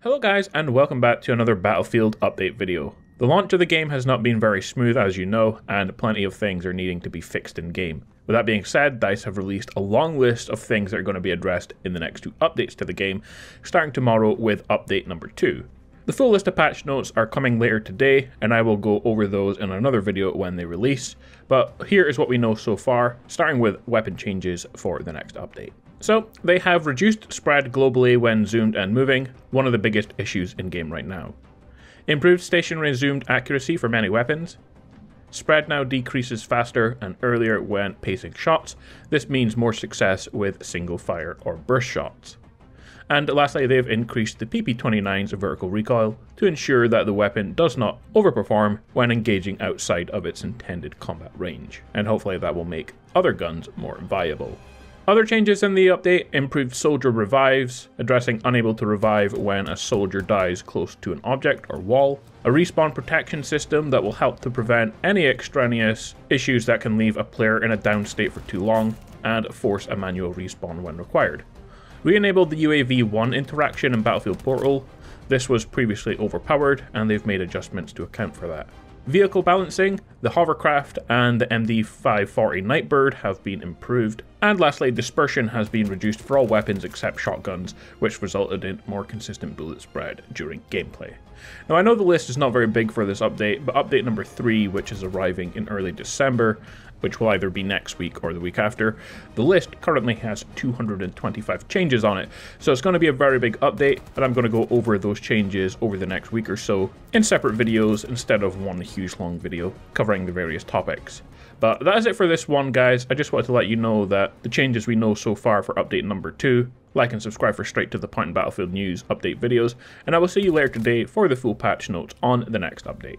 Hello guys and welcome back to another Battlefield update video. The launch of the game has not been very smooth as you know, and plenty of things are needing to be fixed in game. With that being said, DICE have released a long list of things that are going to be addressed in the next two updates to the game, starting tomorrow with update number 2. The full list of patch notes are coming later today, and I will go over those in another video when they release, but here is what we know so far, starting with weapon changes for the next update. So, they have reduced spread globally when zoomed and moving, one of the biggest issues in game right now. Improved stationary zoomed accuracy for many weapons. Spread now decreases faster and earlier when pacing shots, this means more success with single fire or burst shots. And lastly, they've increased the PP-29's vertical recoil to ensure that the weapon does not overperform when engaging outside of its intended combat range, and hopefully that will make other guns more viable. Other changes in the update improved soldier revives, addressing unable to revive when a soldier dies close to an object or wall, a respawn protection system that will help to prevent any extraneous issues that can leave a player in a down state for too long, and force a manual respawn when required. We enabled the UAV-1 interaction in Battlefield Portal. This was previously overpowered, and they've made adjustments to account for that. Vehicle balancing, the hovercraft and the MD540 Nightbird have been improved. And lastly, dispersion has been reduced for all weapons except shotguns, which resulted in more consistent bullet spread during gameplay. Now I know the list is not very big for this update, but update number 3, which is arriving in early December, which will either be next week or the week after. The list currently has 225 changes on it, so it's going to be a very big update, and I'm going to go over those changes over the next week or so in separate videos instead of one huge long video covering the various topics. But that is it for this one, guys. I just wanted to let you know that the changes we know so far for update number 2. Like and subscribe for straight to the point Battlefield news update videos, and I will see you later today for the full patch notes on the next update.